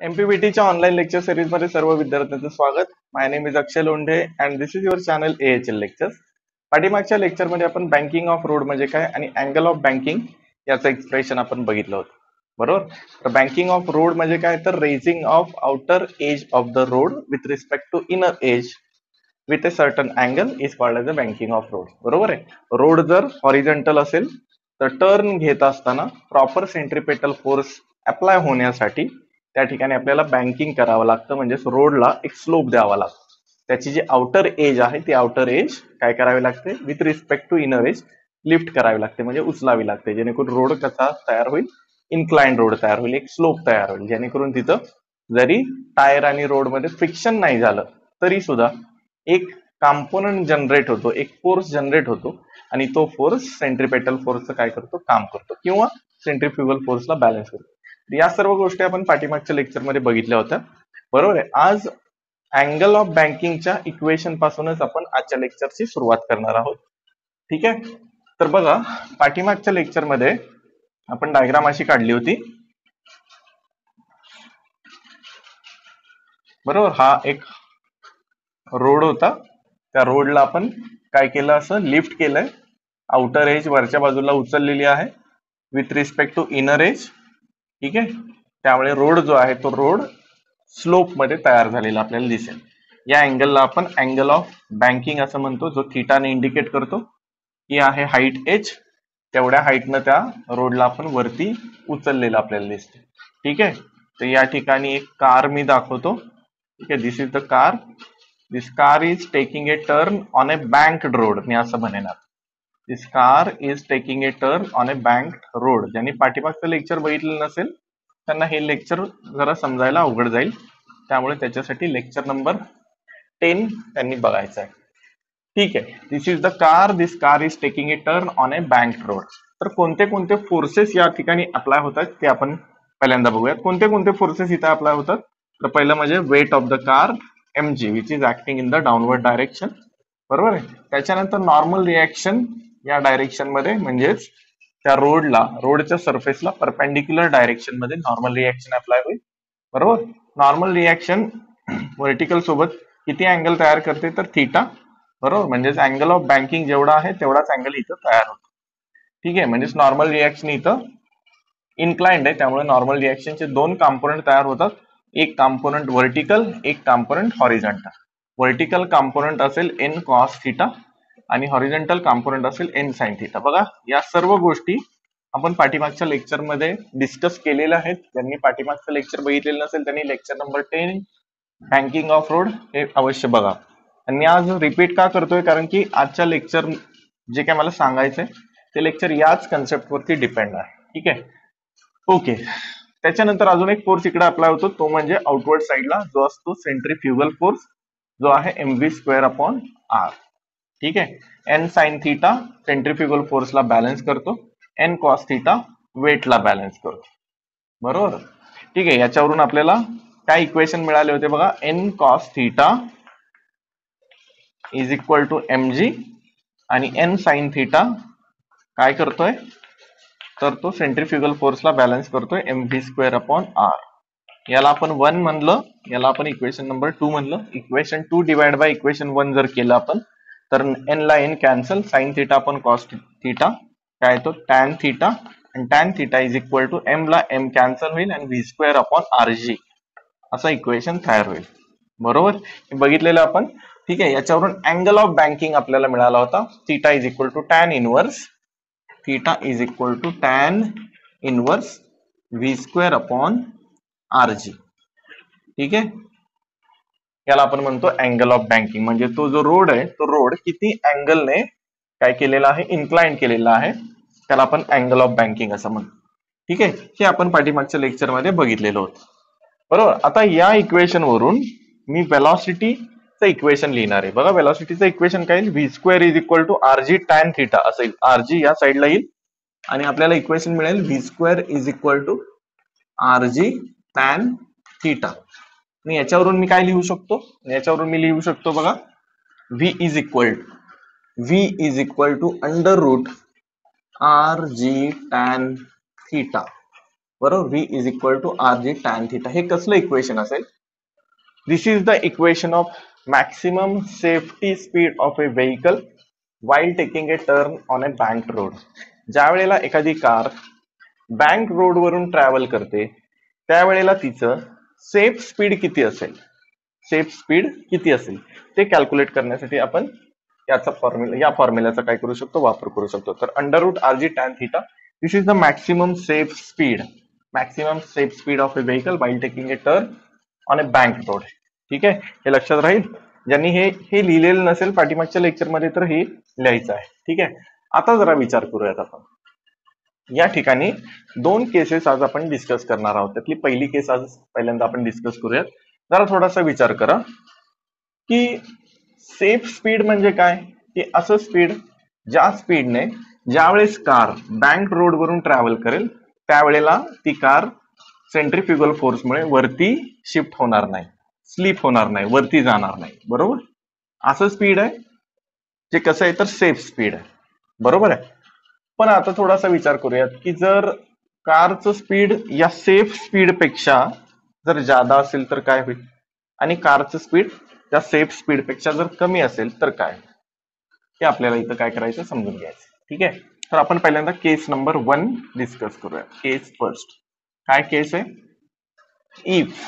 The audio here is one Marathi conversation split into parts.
एमपीबीटीच्या ऑनलाईन लेक्चर सिरीजमध्ये सर्व विद्यार्थ्यांचं स्वागत. My name is Akshay Londhe and this is your channel A H L lectures पाठीमागच्या लेक्चरमध्ये आपण बँकिंग ऑफ रोड म्हणजे काय आणि अँगल ऑफ बँकिंग याचं एक्सप्रेशन आपण बघितलं होतं. बरोबर? तर बँकिंग ऑफ रोड म्हणजे काय? तर raising of outer edge of the road with respect to inner edge with a certain angle is called as a banking of road बरोबर आहे? रोड जर हॉरिझॉन्टल असेल तर टर्न घेत असताना प्रॉपर सेंट्रिपेटल फोर्स अप्लाय होण्यासाठी त्या ठिकाणी आपल्याला बँकिंग करावं लागतं. म्हणजेच रोडला एक स्लोप द्यावा लागतो. त्याची जी आउटर एज आहे ती आउटर एज काय करावी लागते? With respect to inner edge lift करावी लागते. म्हणजे उचलावी लागते. जेणेकरून रोड कसा तयार होईल? इन्क्लाइंड रोड तयार होईल. एक स्लोप तयार होईल. जेणेकरून तिथं जरी टायर आणि रोडमध्ये फ्रिक्शन नाही झालं तरी सुद्धा एक कॉम्पोनंट जनरेट होतो. एक फोर्स जनरेट होतो. आणि तो फोर्स सेंट्रिपेटल फोर्सचं काय करतो? काम करतो. किंवा सेंट्रिफ्युगल फोर्सला बॅलन्स करतो. या सर्व गोष्टी आपण पाठीमागच्या लेक्चरमध्ये बघितल्या होत्या. बरोबर आहे? आज अँगल ऑफ बँकिंगच्या इक्वेशन पासूनच आपण आजच्या लेक्चरची सुरुवात करणार आहोत. ठीक आहे? तर बघा पाठीमागच्या लेक्चरमध्ये आपण डायग्राम अशी काढली होती. बरोबर? हा एक रोड होता. त्या रोडला आपण काय केलं? असं लिफ्ट केलंय. आउटर एज वरच्या बाजूला उचललेली आहे. With respect to inner edge ठीक आहे? त्यामुळे रोड जो आहे तो रोड स्लोपमध्ये तयार झालेला आपल्याला दिसेल. या अँगलला आपण अँगल ऑफ बँकिंग असं म्हणतो जो थिटाने इंडिकेट करतो ही आहे हाईट एच तेवढ्या हाईटनं त्या रोडला आपण वरती उचललेलं आपल्याला दिसते. ठीक आहे? तर या ठिकाणी एक कार मी दाखवतो. ठीक आहे? This is the car this car is taking a turn on a banked road मी असं म्हणेन this car is taking a turn on a bank road ज्यांनी पाठीमागचं लेक्चर बघितलं नसेल त्यांना हे लेक्चर जरा समजायला अवघड जाईल. त्यामुळे त्याच्यासाठी लेक्चर नंबर टेन त्यांनी बघायचं आहे ठीक आहे. This is the car this car is taking a turn on a bank road तर कोणते कोणते फोर्सेस या ठिकाणी अप्लाय होतात ते आपण पहिल्यांदा बघूयात कोणते कोणते फोर्सेस इथे अप्लाय होतात? तर पहिलं म्हणजे weight of the car M G which is acting in the downward direction बरोबर आहे? त्याच्यानंतर नॉर्मल रिॲक्शन या डायरेक्शनमध्ये म्हणजेच त्या रोडला रोडच्या सरफेसला परपेंडिक्युलर डायरेक्शनमध्ये नॉर्मल रिॲक्शन अप्लाय होईल. बरोबर? नॉर्मल रिॲक्शन व्हर्टिकल सोबत किती अँगल तयार करते तर थिटा बरोबर? म्हणजेच अँगल ऑफ बँकिंग जेवढा आहे तेवढाच अँगल इथं तयार होतो. ठीक आहे? म्हणजेच नॉर्मल रिॲक्शन इथं इन्क्लाइंड आहे. त्यामुळे नॉर्मल रिॲक्शनचे दोन कॉम्पोनंट तयार होतात. एक कॉम्पोनंट व्हर्टिकल एक कॉम्पोनंट हॉरिझॉन्टल व्हर्टिकल कॉम्पोनंट असेल एन कॉस थिटा आणि हॉरिझॉन्टल कॉम्पोनंट असेल एन साइन थिटा बघा या सर्व गोष्टी आपण पाठीमागच्या लेक्चरमध्ये डिस्कस केलेल्या आहेत. ज्यांनी पाठीमागचं लेक्चर बघितलेलं नसेल त्यांनी lecture number ten banking of road हे अवश्य बघा. आणि आज रिपीट का करतोय? कारण की आजच्या लेक्चर जे काय मला सांगायचंय ते लेक्चर याच कन्सेप्ट वरती डिपेंड आहे. ठीक आहे? ओके त्याच्यानंतर अजून एक फोर्स इकडे अप्लाय होतो. तो म्हणजे आउटवर्ड साईडला जो असतो सेंट्री फ्युगल फोर्स जो आहे M V square upon R ठीक आहे? एन साइन थिटा सेंट्रिफ्युगल फोर्सला बॅलन्स करतो. एन कॉस थिटा वेटला बॅलन्स करतो. बरोबर? ठीक आहे याच्यावरून आपल्याला काय इक्वेशन मिळाले होते बघा? N cos theta is equal to M G आणि एन साइन थिटा काय करतोय? तर तो सेंट्रिफ्युगल फोर्सला बॅलन्स करतोय M V square upon R याला आपण वन म्हणलं याला आपण इक्वेशन नंबर टू म्हणलं. Equation two divide by equation one जर केलं आपण तर एन ला एन कॅन्सल साइन थिटा पण कॉस थिटा काय येतो? टॅन थिटा आणि tan theta is equal to M ला एम कॅन्सल होईल आणि V square upon R G असं इक्वेशन तयार होईल. बरोबर? हे बघितलेलं आपण. ठीक आहे याच्यावरून अँगल ऑफ बँकिंग आपल्याला मिळाला होता. Theta is equal to tan inverse theta is equal to tan inverse V square upon R G ठीक आहे? याला आपण म्हणतो अँगल ऑफ बँकिंग म्हणजे तो जो रोड आहे तो रोड किती अँगलने काय केलेला आहे इन्क्लाइंड केलेला आहे त्याला आपण अँगल ऑफ बँकिंग असं म्हणतो. ठीक आहे? हे आपण पाठीमागच्या लेक्चरमध्ये बघितलेलं होतं. बरोबर? आता या इक्वेशन वरून मी वेलॉसिटीचं इक्वेशन लिहिणार आहे. बघा वेलॉसिटीचं इक्वेशन काय V square is equal to R G tan theta असेल आर जी या साईडला येईल. आणि आपल्याला इक्वेशन मिळेल V square is equal to R G tan theta आणि याच्यावरून मी काय लिहू शकतो? याच्यावरून मी लिहू शकतो बघा. V is equal V is equal to under root R G tan theta बरोबर? V is equal to R G tan theta हे कसलं इक्वेशन असेल? This is the equation of maximum safety speed of a vehicle while taking a turn on a bank road ज्या वेळेला एखादी कार बँक रोडवरून ट्रॅव्हल करते त्यावेळेला तिचं सेफ स्पीड किती असेल? सेफ स्पीड किती असेल? ते कॅल्क्युलेट करण्यासाठी आपण याचा फॉर्म्युला या फॉर्म्युलाचा काय करू शकतो? वापर करू शकतो. तर under root R G tan theta this is the maximum safe speed maximum safe speed of a vehicle while taking a turn on a bank road ठीक आहे? हे लक्षात राहील? ज्यांनी हे हे लिहिलेलं नसेल पाठीमागच्या लेक्चरमध्ये तर हे लिहायचं आहे. ठीक आहे? आता जरा विचार करूयात आपण. या ठिकाणी दोन केसेस आज आपण डिस्कस करणार आहोत. त्यातली पहिली केस आज पहिल्यांदा आपण डिस्कस करूयात. जरा थोडासा विचार करा. की सेफ स्पीड म्हणजे काय? की असं स्पीड ज्या स्पीडने ज्यावेळेस कार बँक रोडवरून ट्रॅव्हल करेल त्यावेळेला ती कार सेंट्रीफ्युगल फोर्समुळे वरती शिफ्ट होणार नाही. स्लीप होणार नाही. वरती जाणार नाही. बरोबर? असं स्पीड आहे. जे कसं आहे तर सेफ स्पीड आहे. बरोबर आहे? पण आता थोडासा विचार करूयात की जर कारचं स्पीड या सेफ स्पीडपेक्षा जर जादा असेल तर काय होईल? आणि कारचं स्पीड त्या सेफ स्पीडपेक्षा जर कमी असेल तर काय? हे आपल्याला इथं काय करायचं समजून घ्यायचं. ठीक आहे? तर आपण पहिल्यांदा केस नंबर वन डिस्कस करूया केस फर्स्ट काय केस आहे? If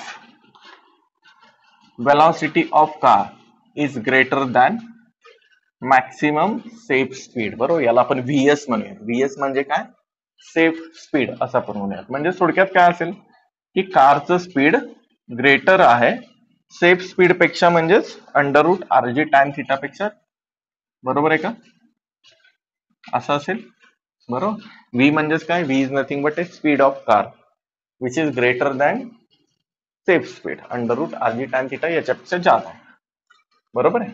velocity of car is greater than maximum safe speed बरोबर? याला आपण व्हीएस म्हणूया व्हीएस म्हणजे काय? सेफ़ स्पीड असं आपण म्हणूयात. म्हणजे थोडक्यात काय असेल? की कारचं स्पीड ग्रेटर आहे. सेफ़ स्पीड पेक्षा under root R G tan theta पेक्षा. बरोबर आहे का? असं असेल? बरोबर? V is nothing but a speed of car which is greater than safe speed under root R G tan theta याच्यापेक्षा जास्त. आहे बरोबर आहे?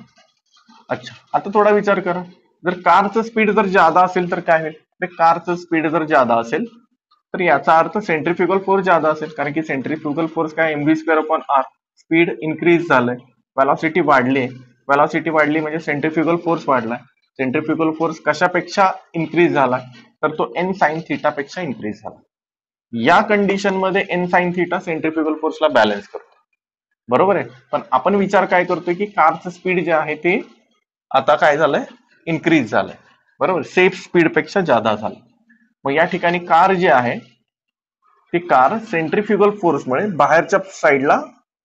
अच्छा आता थोडा विचार करा. जर कारचं स्पीड जर जादा असेल तर काय होईल? स्पीड जर जादा असेल, तर याचा अर्थ सेंट्रीफ्युगल फोर्स असेल. कारण की सेंट्रीफ्युगल फोर्स काय? M V square upon R speed increase velocity वाढली वेलॉसिटी वाढली म्हणजे सेंट्रीफ्युगल फोर्स वाढलाय. सेंट्रीफ्युगल फोर्स कशापेक्षा इन्क्रीज झाला? तर तो एन साइन थिटा पेक्षा इन्क्रीज झाला. या कंडिशन मध्ये एन साइन थिटा सेंट्रीफ्युगल फोर्सला बॅलन्स करतो. बरोबर आहे? पण आपण विचार काय करतोय की कारचं स्पीड जे आहे ते आता काय झालंय? इन्क्रीज झालंय. बरोबर? सेफ स्पीडपेक्षा जादा झालं मग या ठिकाणी कार जी आहे ती कार सेंट्रीफ्युगल फोर्समुळे बाहेरच्या साईडला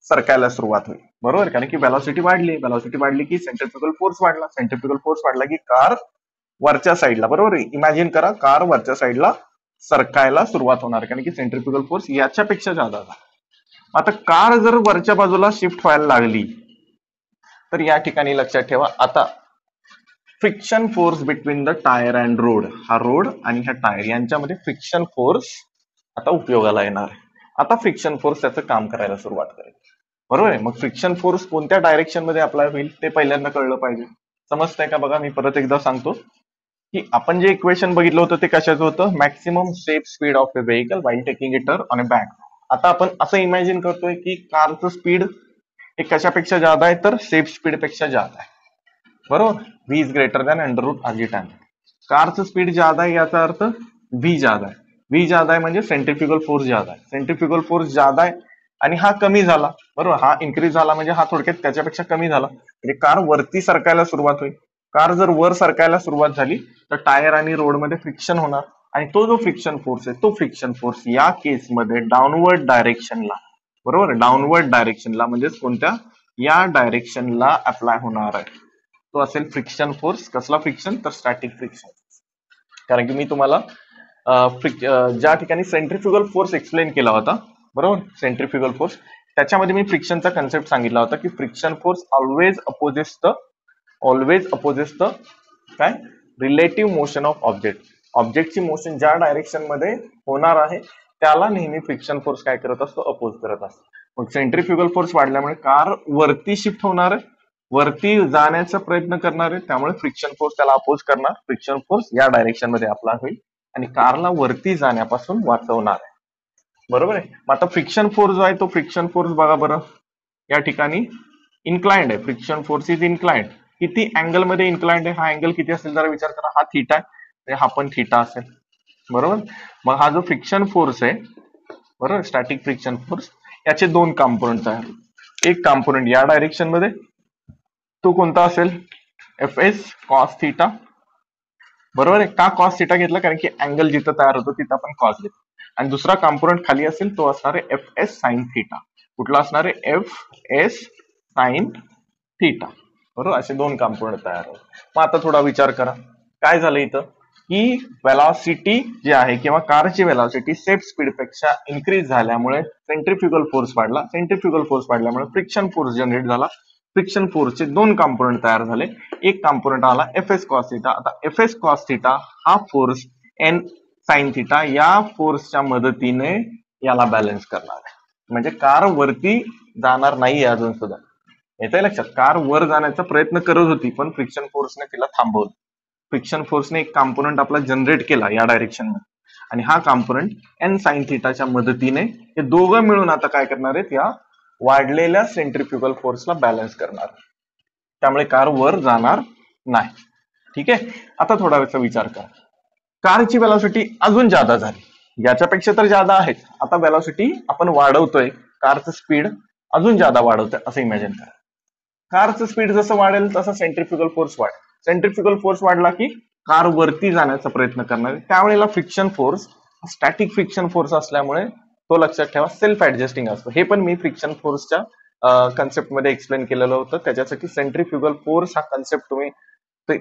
सरकायला सुरुवात होईल. बरोबर? कारण की वेलॉसिटी वाढली. वेलॉसिटी वाढली की सेंट्रीफ्युगल फोर्स वाढला. सेंट्रीफ्युगल फोर्स वाढला की कार वरच्या साईडला बरोबर? इमॅजिन करा कार वरच्या साईडला सरकायला सुरुवात होणार. कारण की सेंट्रिफ्युगल फोर्स याच्यापेक्षा जादा झाला. आता कार जर वरच्या बाजूला शिफ्ट व्हायला लागली तर या ठिकाणी लक्षात ठेवा. आता friction force between the tyre and road हा रोड आणि ह्या टायर यांच्यामध्ये फ्रिक्शन फोर्स आता उपयोगाला येणार आहे. आता फ्रिक्शन फोर्स त्याचं काम करायला सुरुवात करेल. बरोबर आहे? मग फ्रिक्शन फोर्स कोणत्या डायरेक्शनमध्ये अप्लाय होईल ते पहिल्यांदा कळलं पाहिजे. समजतंय का बघा? मी परत एकदा सांगतो. की आपण जे इक्वेशन बघितलं होतं ते कशाचं होतं? Maximum safe speed of a vehicle while taking a turn on a bank आता आपण असं इमॅजिन करतोय की कारचं स्पीड हे कशापेक्षा जादा आहे तर सेफ स्पीडपेक्षा जादा आहे. बरोबर? V is greater than under root R G tan कारचं स्पीड जादा आहे याचा अर्थ व्ही जादा आहे. व्ही जादा आहे म्हणजे सेंट्रिफ्युगल फोर्स जादा आहे. सेंट्रिफ्युगल फोर्स जादा आहे आणि हा कमी झाला. बरोबर? हा इन्क्रीज झाला म्हणजे हा थोडक्यात त्याच्यापेक्षा कमी झाला. म्हणजे कार वरती सरकायला सुरुवात होईल. कार जर वर सरकायला सुरुवात झाली तर टायर आणि रोडमध्ये फ्रिक्शन होणार. आणि तो जो फ्रिक्शन फोर्स आहे तो फ्रिक्शन फोर्स या केसमध्ये डाऊनवर्ड डायरेक्शनला बरोबर? डाऊनवर्ड डायरेक्शनला म्हणजेच कोणत्या? या डायरेक्शनला अप्लाय होणार आहे. तो असेल फ्रिक्शन फोर्स कसला फ्रिक्शन तर स्टॅटिक फ्रिक्शन कारण की मी तुम्हाला ज्या ठिकाणी सेंट्रिफ्युगल फोर्स एक्सप्लेन केला होता बरोबर? सेंट्रिफ्युगल फोर्स त्याच्यामध्ये मी फ्रिक्शनचा कन्सेप्ट सांगितला होता की friction force always opposes the always opposes the काय? रिलेटिव्ह मोशन ऑफ ऑब्जेक्ट ऑब्जेक्टची मोशन ज्या डायरेक्शनमध्ये होणार आहे त्याला नेहमी फ्रिक्शन फोर्स काय करत असतो? अपोज करत असतो. मग सेंट्रीफ्युगल फोर्स वाढल्यामुळे कार वरती शिफ्ट होणार आहे. वरती जाण्याचा प्रयत्न करणार आहे. त्यामुळे फ्रिक्शन फोर्स त्याला अपोज करणार. फ्रिक्शन फोर्स या डायरेक्शनमध्ये अप्लाय होईल. आणि कारला वरती जाण्यापासून वाचवणार आहे. बरोबर आहे? मग आता फ्रिक्शन फोर्स जो आहे तो फ्रिक्शन फोर्स बघा बरं. या ठिकाणी इन्क्लाइंड आहे. फ्रिक्शन फोर्स इज इन्क्लाइंड किती अँगलमध्ये इन्क्लाइंड आहे? हा अँगल किती असेल? जरा विचार करा. हा थिटा आहे. म्हणजे हा पण थिटा असेल. बरोबर? मग हा जो फ्रिक्शन फोर्स आहे बरोबर? स्टॅटिक फ्रिक्शन फोर्स याचे दोन कॉम्पोनंट तयार एक कॉम्पोनंट या डायरेक्शनमध्ये तो कोणता असेल? एफ एस कॉस थिटा बरोबर आहे? का कॉस थिटा घेतला? कारण की अँगल जिथं तयार होतो तिथं आपण कॉस घेतो. आणि दुसरा कॉम्पोनंट खाली असेल तो असणार आहे एफ एस साइन थिटा कुठला असणार? आहे एफ एस साइन थिटा बरोबर? असे दोन कॉम्पोनंट तयार होतात मग आता थोडा विचार करा. काय झालं इथं? की वेलॉसिटी जी आहे किंवा कारची वेलॉसिटी सेफ स्पीडपेक्षा इन्क्रीज झाल्यामुळे सेंट्रिफ्युगल फोर्स वाढला. सेंट्रिफ्युगल फोर्स वाढल्यामुळे फ्रिक्शन फोर्स जनरेट झाला. फ्रिक्शन फोर्सचे दोन कॉम्पोनंट तयार झाले. एक कॉम्पोनंट आला एफ एस कॉस थिटा आता एफ एस कॉस थिटा हा फोर्स एन साइन थिटा या फोर्सच्या मदतीने याला बॅलन्स करणार आहे. म्हणजे कार वरती जाणार नाही अजून सुद्धा. येत लक्षात? कार वर जाण्याचा प्रयत्न करत होती पण फ्रिक्शन फोर्सने तिला थांबवलं. फ्रिक्शन फोर्सने एक कॉम्पोनंट आपला जनरेट केला या डायरेक्शन आणि हा कॉम्पोनंट एन साईन थिटाच्या मदतीने हे दोघं मिळून आता काय करणार आहेत? या वाढलेल्या सेंट्रिफ्युगल फोर्सला बॅलन्स करणार. त्यामुळे कार वर जाणार नाही. ठीक आहे? आता थोडा वेळचा विचार करा. कारची वेलॉसिटी अजून जादा झाली. याच्यापेक्षा तर जादा आहे आता वेलॉसिटी आपण वाढवतोय. कारचं स्पीड अजून जादा वाढवतोय असं इमॅजिन करा. कारचं स्पीड जसं वाढेल तसं सेंट्रिफ्युगल फोर्स वाढेल. सेंट्रिफ्युगल फोर्स वाढला की कार वरती जाण्याचा प्रयत्न करणार. त्यावेळेला friction force static friction force असल्यामुळे तो लक्षात ठेवा सेल्फ ऍडजस्टिंग असतो. हे पण मी फ्रिक्शन फोर्सच्या कन्सेप्टमध्ये एक्सप्लेन केलेलं होतं. त्याच्यासाठी सेंट्रिफ्युगल फोर्स हा कन्सेप्ट तुम्ही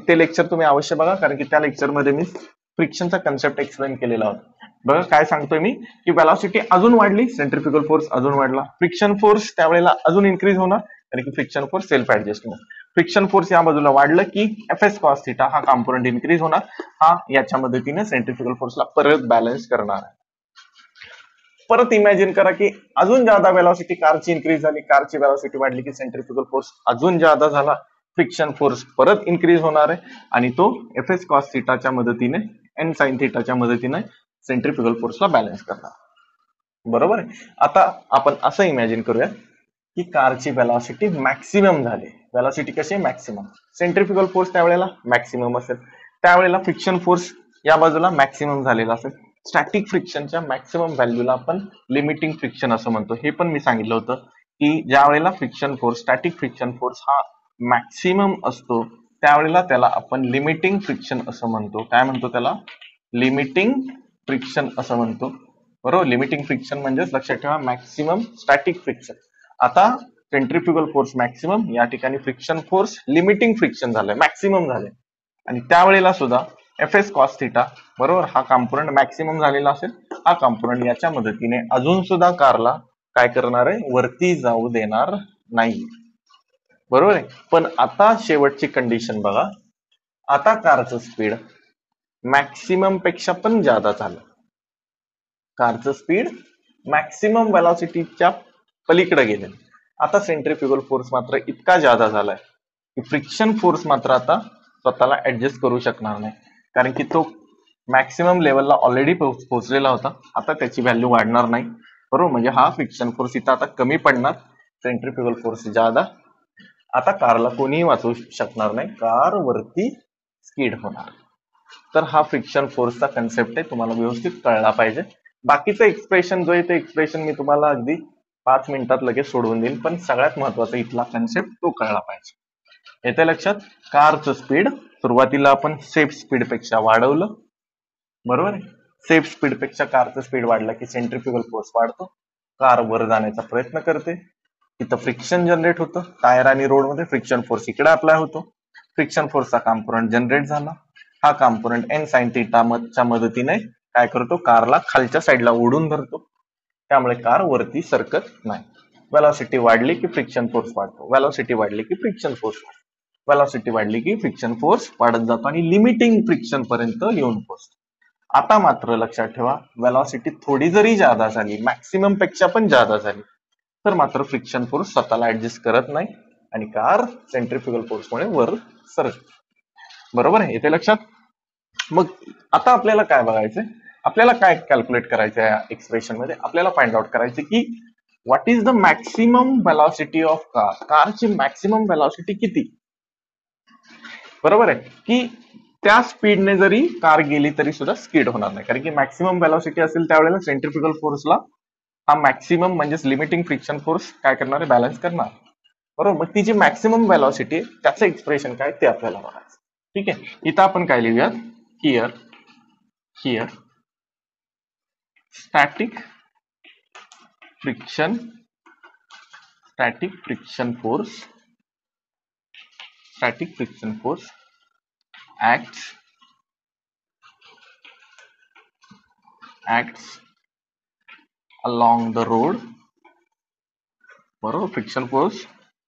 ते लेक्चर तुम्ही अवश्य बघा. कारण की त्या लेक्चरमध्ये मी फ्रिक्शनचा कन्सेप्ट एक्सप्लेन केलेला होता. बघा काय सांगतोय मी? की वेलॉसिटी अजून वाढली सेंट्रिफ्युगल फोर्स अजून वाढला. फ्रिक्शन फोर्स त्यावेळेला अजून इन्क्रीज होणार. कारण की friction force self adjustment friction force या बाजूला वाढलं की एफ एस कॉस थिटा हा कॉम्पोनंट इन्क्रीज होणार. हा याच्या मदतीने सेंट्रिफिकल फोर्सला परत बॅलन्स करणार आहे. परत इमॅजिन करा की अजून जादा वेलॉसिटी कारची इन्क्रीज झाली कारची वेलॉसिटी वाढली की सेंट्रिफिकल फोर्स अजून जादा झाला फ्रिक्शन फोर्स परत इन्क्रीज होणार आहे. आणि तो एफ एस कॉस थिटाच्या मदतीने एन साइन थिटाच्या मदतीने सेंट्रिफिकल फोर्सला बॅलन्स करणार. बरोबर आहे? आता आपण असं इमॅजिन करूया. की कारची वेलॉसिटी मॅक्सिमम झाली. वेलॉसिटी कशी मॅक्सिमम सेंट्रिफिकल फोर्स त्यावेळेला मॅक्सिमम असेल. त्यावेळेला फ्रिक्शन फोर्स या बाजूला मॅक्सिमम झालेला असेल. स्टॅटिक फ्रिक्शनच्या मॅक्सिमम व्हॅल्यूला आपण लिमिटिंग फ्रिक्शन असं म्हणतो. हे पण मी सांगितलं होतं की ज्या वेळेला friction force static friction force हा मॅक्सिमम असतो त्यावेळेला त्याला आपण लिमिटिंग फ्रिक्शन असं म्हणतो. काय म्हणतो त्याला? लिमिटिंग फ्रिक्शन असं म्हणतो. बरोबर? लिमिटिंग फ्रिक्शन म्हणजेच लक्षात ठेवा मॅक्सिमम स्टॅटिक फ्रिक्शन आता सेंट्रिफ्युगल फोर्स मॅक्सिमम या ठिकाणी फ्रिक्शन फोर्स लिमिटिंग फ्रिक्शन झालंय मॅक्सिमम झालंय. आणि त्यावेळेला सुद्धा एफ एस कॉस थिटा बरोबर? हा कॉम्पोनंट मॅक्सिमम झालेला असेल हा कॉम्पोनंट याच्या मदतीने अजून सुद्धा कारला काय करणार आहे? वरती जाऊ देणार नाही. बरोबर आहे? पण आता शेवटची कंडिशन बघा. आता कारचं स्पीड मॅक्सिममपेक्षा पण जादा झालं. कारचं स्पीड मॅक्सिमम वेलॉसिटीच्या पलीकडे गेले. आता सेंट्रिफ्युगल फोर्स मात्र इतका जादा झालाय की फ्रिक्शन फोर्स मात्र आता स्वतःला ऍडजस्ट करू शकणार नाही. कारण की तो मॅक्सिमम लेवलला ऑलरेडी पोहोचलेला होता. आता त्याची व्हॅल्यू वाढणार नाही. बरोबर? म्हणजे हा फ्रिक्शन फोर्स इथं आता कमी पडणार. सेंट्रिफ्युगल फोर्स जादा. आता कारला कोणीही वाचवू शकणार नाही. कार वरती स्किड होणार. तर हा फ्रिक्शन फोर्सचा कन्सेप्ट आहे. तुम्हाला व्यवस्थित कळला पाहिजे. बाकीचं एक्सप्रेशन जो आहे ते एक्सप्रेशन मी तुम्हाला अगदी पाच मिनिटात लगेच सोडवून देईल पण सगळ्यात महत्त्वाचा इथला कन्सेप्ट तो कळला पाहिजे. येते लक्षात? कारचं स्पीड सुरुवातीला आपण सेफ स्पीडपेक्षा वाढवलं. बरोबर आहे? सेफ स्पीडपेक्षा कारचं स्पीड वाढलं की सेंट्रिफ्युगल फोर्स वाढतो. कार वर जाण्याचा प्रयत्न करते. तिथं फ्रिक्शन जनरेट होतं. टायर आणि रोडमध्ये फ्रिक्शन फोर्स इकडे अप्लाय होतो. फ्रिक्शन फोर्सचा कॉम्पोनंट जनरेट झाला. हा कॉम्पोनंट एन साइन थिटाच्या मदतीने काय करतो? कारला खालच्या साईडला ओढून धरतो. त्यामुळे कार वरती सरकत नाही. वेलॉसिटी वाढली की फ्रिक्शन फोर्स वाढतो. वेलॉसिटी वाढली की फ्रिक्शन फोर्स वाढतो. वेलॉसिटी वाढली की फ्रिक्शन फोर्स वाढत जातो आणि लिमिटिंग फ्रिक्शन पर्यंत येऊन पोहोचतो. आता मात्र लक्षात ठेवा वेलॉसिटी थोडी जरी जादा झाली मॅक्सिममपेक्षा पण जादा झाली तर मात्र फ्रिक्शन फोर्स स्वतःला ऍडजस्ट करत नाही आणि कार सेंट्रिफ्युगल फोर्समुळे वर सरक बरोबर आहे? येते लक्षात? मग आता आपल्याला काय बघायचंय? आपल्याला काय कॅल्क्युलेट करायचं या एक्सप्रेशनमध्ये? आपल्याला फाइंड आउट करायचं की what is the maximum velocity of car कारची मॅक्सिमम वेलॉसिटी किती? बरोबर आहे? की त्या स्पीडने जरी कार गेली तरी सुद्धा स्किड होणार नाही. कारण की मॅक्सिमम वेलॉसिटी असेल त्यावेळेला सेंट्रिफिकल फोर्सला हा मॅक्सिमम म्हणजेच लिमिटिंग फ्रिक्शन फोर्स काय करणार आहे? बॅलन्स करणार. बरोबर? मग ती जी मॅक्सिमम वेलॉसिटी आहे त्याचं एक्सप्रेशन काय ते आपल्याला बघायचं. ठीक आहे? इथं आपण काय लिहूयात? Here here static friction static friction force static friction force acts acts along the road. बरोबर friction force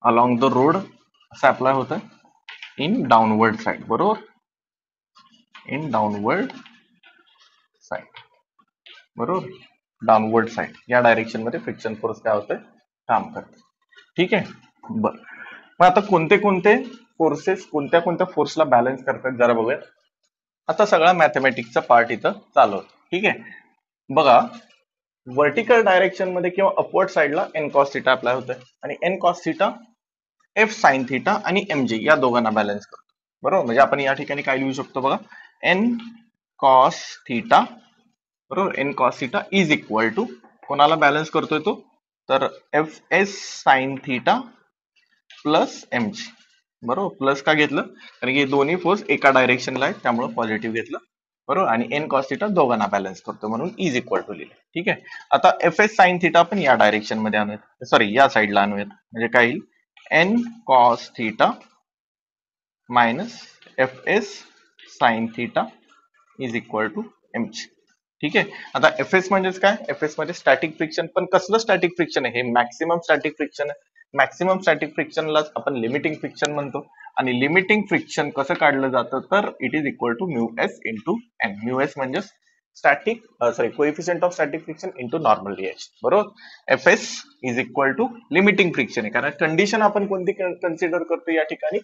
along the road असं अप्लाय होतं इन डाऊनवर्ड साईड बरोबर इन डाऊनवर्ड साईड बरोबर? डाउनवर्ड साईड या डायरेक्शनमध्ये फ्रिक्शन फोर्स काय होतंय? काम करते ठीक आहे? बर. मग आता कोणते कोणते फोर्सेस कोणत्या कोणत्या फोर्सला बॅलन्स करतात जरा बघूया. आता सगळा मॅथमॅटिक्सचा पार्ट इथं चालू ठीक आहे? बघा व्हर्टिकल डायरेक्शनमध्ये किंवा अपवर्ड साईडला एन कॉस थिटा अप्लाय होतोय. आणि N cos theta F sine theta आणि एम जी या दोघांना बॅलन्स करतो. बरोबर? म्हणजे आपण या ठिकाणी काय लिहू शकतो बघा? एन कॉस थिटा बरोबर? N cos theta is equal to कोणाला बॅलन्स करतोय तो? तर F S sine theta plus M G बरोबर? प्लस का घेतलं? कारण की दोन्ही फोर्स एका डायरेक्शनला आहेत त्यामुळे पॉझिटिव्ह घेतलं. बरोबर? आणि एन कॉस थिटा दोघांना बॅलन्स करतो म्हणून इज इक्वल टू लिहिलं. ठीक आहे? आता एफ एस साइन थिटा पण या डायरेक्शनमध्ये आणूयात. सॉरी या साईडला आणूयात. म्हणजे काय येईल? N cos theta minus F S sine theta is equal to M ठीक आहे? आता एफ एस म्हणजेच काय? एफ एसमध्ये स्टॅटिक फ्रिक्शन पण कसलं स्टॅटिक फ्रिक्शन आहे? हे मॅक्सिमम स्टॅटिक फ्रिक्शन आहे. मॅक्सिमम स्टॅटिक फ्रिक्शनलाच आपण लिमिटिंग फ्रिक्शन म्हणतो. आणि लिमिटिंग फ्रिक्शन कसं काढलं जातं? तर it is equal to mu S into N mu S म्हणजे static sorry coefficient of static friction into normal reaction बरोबर? F S is equal to limiting friction आहे. कारण कंडिशन आपण कोणती कन्सिडर करतो या ठिकाणी?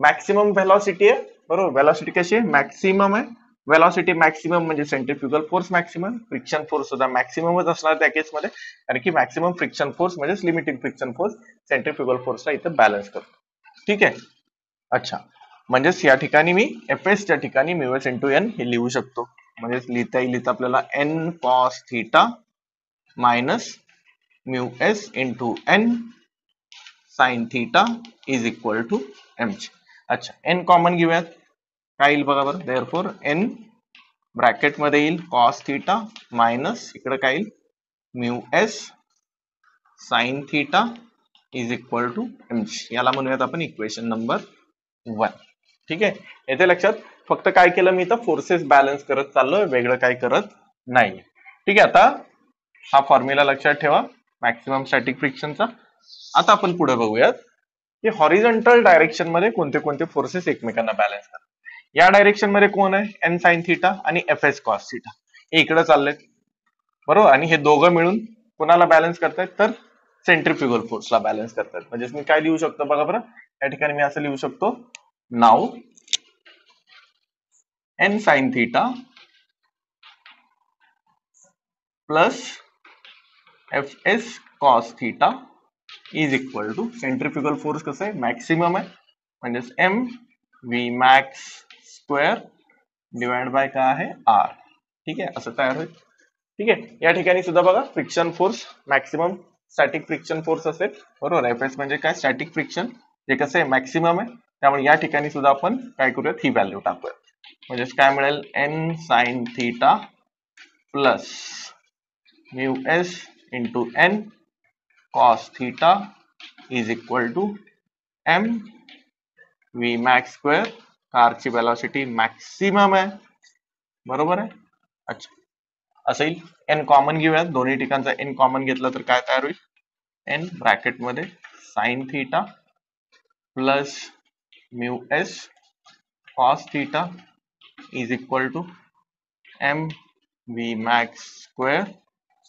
मॅक्सिमम व्हेलॉसिटी आहे. बरोबर? व्हेलॉसिटी कशी आहे? मॅक्सिमम आहे. वेलॉसिटी मॅक्सिमम म्हणजे centrifugal force maximum friction force मॅक्सिममच असणार त्या केसमध्ये कारण की maximum friction force limiting friction force centrifugal फोर्सला इथं बॅलन्स ठीक आहे? अच्छा. मी एफ़ इंटू एन हे लिहू शकतो. म्हणजेच लिहिता येईल N cos theta minus mu S into N sine theta is equal to M अच्छा. एन कॉमन घेऊयात. काय येईल बघा बरं? देअर फोर एन ब्रॅकेटमध्ये येईल कॉस थिटा मायनस इकडे काय येईल? Mu S sine theta is equal to M याला म्हणूयात आपण इक्वेशन नंबर वन ठीक आहे? येथे लक्षात? फक्त काय केलं मी तर फोर्सेस बॅलन्स करत चाललोय वेगळं काय करत नाही. ठीक आहे आता हा फॉर्म्युला लक्षात ठेवा मॅक्सिमम स्टॅटिक फ्रिक्शनचा आता आपण पुढे बघूयात की हॉरिझॉन्टल डायरेक्शनमध्ये कोणते कोणते फोर्सेस एकमेकांना बॅलन्स करतात. या डायरेक्शनमध्ये कोण आहे? एन साइन थिटा आणि एफ एस कॉस थिटा हे इकडे चाललेत बरोबर? आणि हे दोघं मिळून कोणाला बॅलन्स करतायत? तर सेंट्रिफ्युगल फोर्सला बॅलन्स करतात म्हणजे मी काय लिहू शकतो? बघा बरं. या ठिकाणी मी असं लिहू शकतो. नाव N sine theta plus F S cos theta is equal to centrifugal force कसं आहे? मॅक्सिमम आहे. म्हणजेच M V max square divide by काय आहे आर ठीक आहे असं तयार होईल. ठीक आहे या ठिकाणी सुद्धा बघा friction force maximum static friction force असेल. बरोबर एफ़ एस म्हणजे काय? स्टॅटिक फ्रिक्शन जे कसं आहे? मॅक्सिमम आहे. त्यामुळे या ठिकाणी सुद्धा आपण काय करूयात? ही व्हॅल्यू टाकूया म्हणजे काय मिळेल? N sine theta plus mu S into N cos theta is equal to M V max square कारची वेलॉसिटी मॅक्सिमम आहे. बरोबर आहे? अच्छा. असं येईल. एन कॉमन घेऊयात. दोन्ही ठिकाणचा एन कॉमन घेतलं तर काय तयार होईल? N ब्रॅकेटमध्ये sine theta theta plus mu S cos theta is equal to M V max square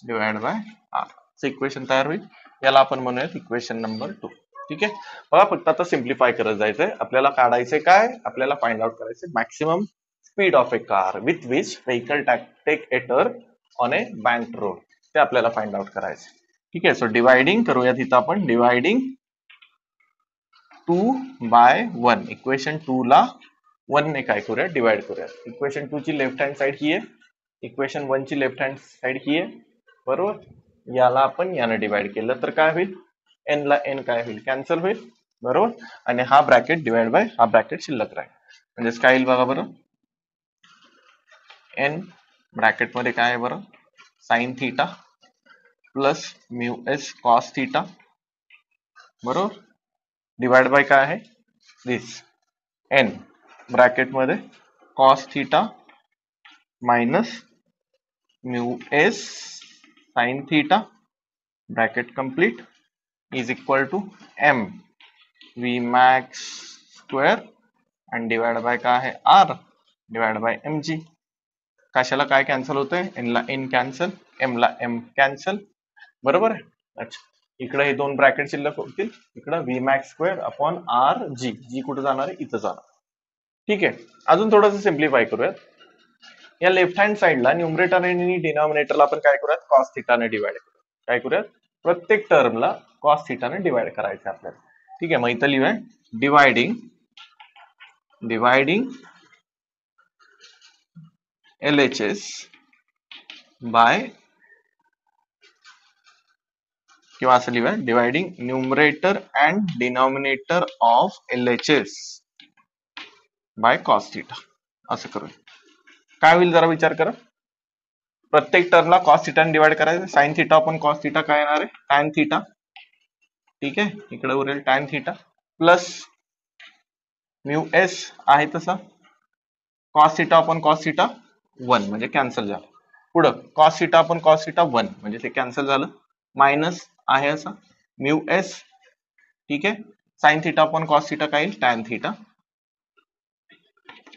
divide by R equation तयार होईल. याला आपण म्हणूयात इक्वेशन नंबर टू ठीक आहे? बघा फक्त आता सिम्प्लिफाय करत जायचंय. आपल्याला काढायचंय काय? आपल्याला फाइंड आउट करायचंय maximum speed of a car with which vehicle take a turn on a bank road ते आपल्याला फाइंड आउट करायचं. ठीक आहे? सो डिवायडिंग करूया तिथं आपण. Dividing two by one equation two ला वन ने काय करूया डिवाइड करूया इक्वेशन टू ची लेफ्ट हँड साइड ही आहे. इक्वेशन वन ची लेफ्ट हँड साइड ही आहे. बरोबर? याला आपण यानं डिवाइड केलं तर काय होईल? एन ला एन काय होईल? कॅन्सल होईल, बरोबर? आणि हा ब्रॅकेट डिवाइड बाय हा ब्रॅकेट शिल्लक राहील. म्हणजेच काय येईल बघा बरं? एन ब्रॅकेट मध्ये काय आहे sine theta plus mu S cos theta बरोबर? डिवाइड बाय काय आहे? दिस एन ब्रॅकेट मध्ये cos theta minus mu S sine theta bracket complete is equal to M v max square and divided by काय आहे? R divided by M G कशाला काय कॅन्सल होतंय? एन ला एन कॅन्सल एम ला एम कॅन्सल बरोबर आहे? अच्छा. इकडे हे दोन ब्रॅकेट शिल्लक होतील. इकडे V max square upon R G G कुठे जाणार आहे? इथं जाणार. ठीक आहे. अजून थोडंसं सिम्प्लिफाय करूयात. या लेफ्ट हँड साइडला न्युमरेटर आणि डिनॉमिनेटरला आपण काय करूयात? कॉस थिटाने डिवाइड करूया काय करूयात? प्रत्येक टर्मला कॉस थिटाने डिवाइड करायचं आपल्याला ठीक आहे मग इथं लिहूया डिवायडिंग LHS by किंवा असं लिहूया dividing numerator and denominator of L H S by cos theta असं करूया काय होईल जरा विचार करा। प्रत्येक टर्मला कॉस थिटाने डिवाइड करायचं। साइन थिटा आपण कॉस थिटा काय येणार आहे? ठीक आहे? इकडे उरेल tan theta plus mu S आहे तसा. कॉस थिटा आपण कॉस थिटा वन म्हणजे कॅन्सल झालं. पुढं कॉस थिटा आपण कॉस थिटा वन म्हणजे ते कॅन्सल झालं. मायनस आहे असं. म्यू एस ठीक आहे? साइन थिटा आपण कॉस थिटा काय येईल? Tan theta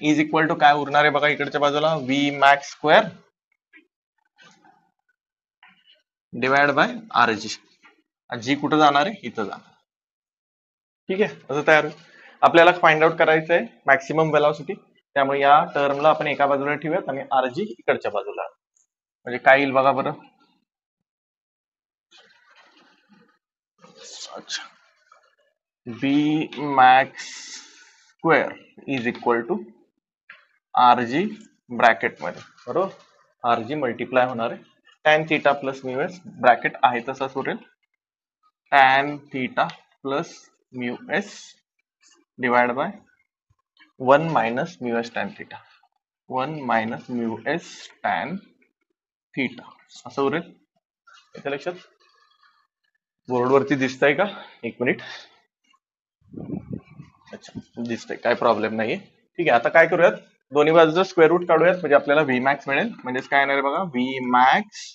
is equal to काय उरणार आहे बघा इकडच्या बाजूला? V max square divide by R G G कुठं जाणार आहे इथं जाणार. ठीक आहे? असं तयार होईल आपल्याला फाइंड आउट करायचं आहे मॅक्सिमम वेलॉसिटी त्यामुळे या टर्मला आपण एका बाजूला ठेवूयात आणि आरजी इकडच्या बाजूला. म्हणजे काय येईल बघा बरं. अच्छा. B max square is equal to R G ब्रॅकेटमध्ये बरोबर? आर जी मल्टिप्लाय होणार आहे. Tan theta plus mu bracket आहे तसाच उरेल tan theta plus mu S divide by one minus mu S tan theta one minus mu S tan theta असं उरेल. येते लक्षात? बोर्डवरती दिसतंय का? एक मिनिट अच्छा दिसतंय. काय प्रॉब्लेम नाहीये. ठीक आहे आता काय करूयात? दोन्ही बाजूचं स्क्वेअर रूट काढूयात. म्हणजे आपल्याला व्ही मॅक्स मिळेल. म्हणजेच काय येणार बघा? व्ही मॅक्स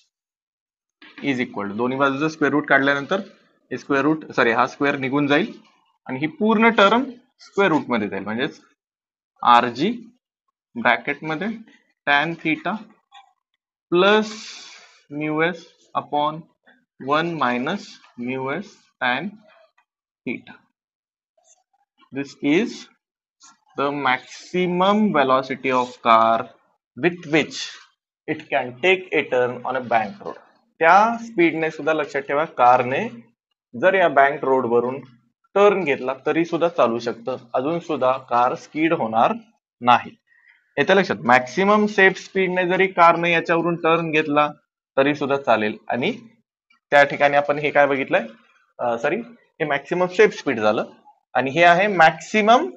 इज इक्वल दोन्ही बाजूचं स्क्वेअर रूट काढल्यानंतर हे स्क्वेअर रूट सॉरी हा स्क्वेअर निघून जाईल आणि ही पूर्ण टर्म स्क्वेअर रूटमध्ये जाईल. म्हणजेच R G ब्रॅकेटमध्ये tan theta plus mu S upon one minus mu S tan theta this is the maximum velocity of car with which it can take a turn on a bank road त्या स्पीडने सुद्धा लक्षात ठेवा कारने जर या बँक रोड वरून टर्न घेतला तरी सुद्धा चालू शकतं. अजून सुद्धा कार स्कीड होणार नाही. येते लक्षात? मॅक्सिमम सेफ स्पीडने जरी कारने याच्यावरून टर्न घेतला तरी सुद्धा चालेल. आणि त्या ठिकाणी आपण हे काय बघितलंय? सॉरी हे मॅक्सिमम सेफ स्पीड झालं. आणि हे आहे maximum